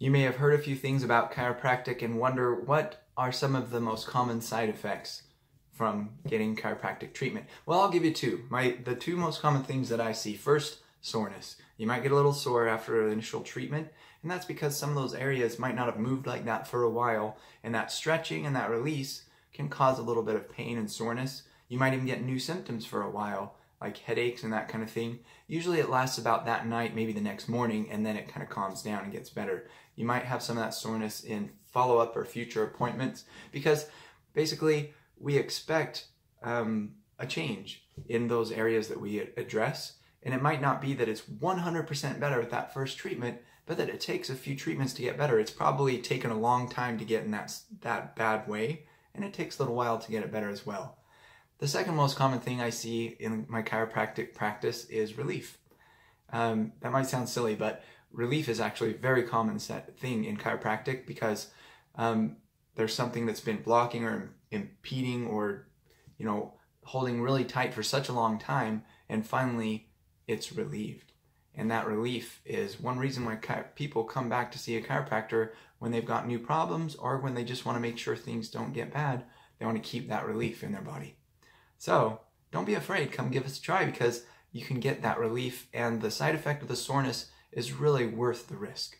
You may have heard a few things about chiropractic and wonder what are some of the most common side effects from getting chiropractic treatment. Well, I'll give you two. My the two most common things that I see. First, soreness. You might get a little sore after initial treatment, and that's because some of those areas might not have moved like that for a while, and that stretching and that release can cause a little bit of pain and soreness. You might even get new symptoms for a while, like headaches and that kind of thing. Usually it lasts about that night, maybe the next morning, and then it kind of calms down and gets better. You might have some of that soreness in follow up or future appointments because basically we expect um, a change in those areas that we address. And it might not be that it's 100% better with that first treatment, but that it takes a few treatments to get better. It's probably taken a long time to get in that, that bad way, and it takes a little while to get it better as well. The second most common thing I see in my chiropractic practice is relief. Um, that might sound silly, but relief is actually a very common thing in chiropractic because um, there's something that's been blocking or impeding or you know holding really tight for such a long time, and finally it's relieved. And that relief is one reason why people come back to see a chiropractor when they've got new problems or when they just want to make sure things don't get bad. They want to keep that relief in their body. So don't be afraid. Come give us a try because you can get that relief, and the side effect of the soreness is really worth the risk.